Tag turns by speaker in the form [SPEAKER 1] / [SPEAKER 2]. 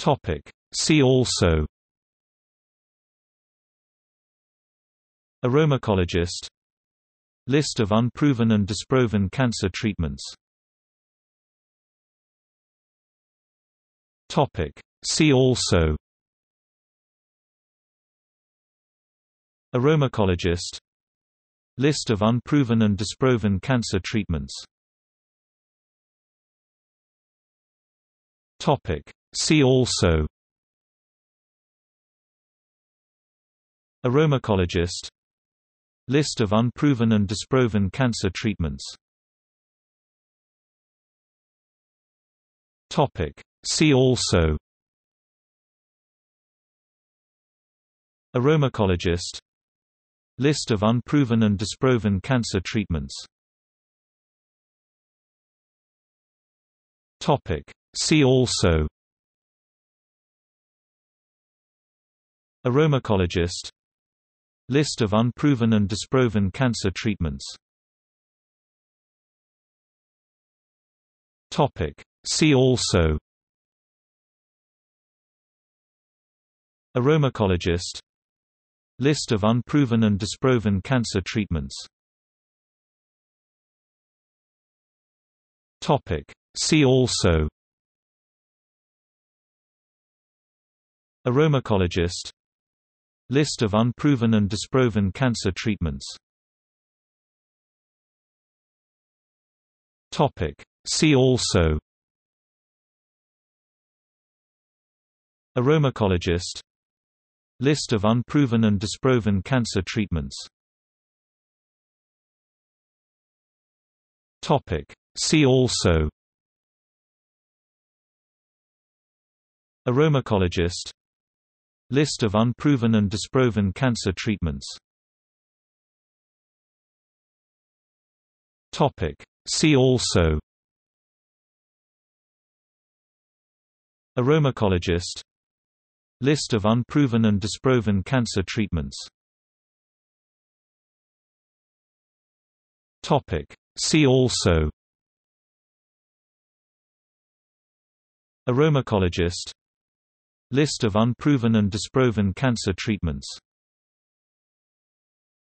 [SPEAKER 1] Topic. See also Aromacologist List of unproven and disproven cancer treatments Topic. See also Aromacologist List of unproven and disproven cancer treatments Topic. See also. Aromacologist. List of unproven and disproven cancer treatments. Topic. See also. Aromacologist. List of unproven and disproven cancer treatments. Topic. See also Aromacologist List of unproven and disproven cancer treatments Topic. See also Aromacologist List of unproven and disproven cancer treatments Topic. See also Aromacologist List of unproven and disproven cancer treatments. See also. Aromacologist. List of unproven and disproven cancer treatments. Topic. See also. Aromacologist List of unproven and disproven cancer treatments. See also. Aromacologist. List of unproven and disproven cancer treatments. Topic. See also. Aromacologist List of unproven and disproven cancer treatments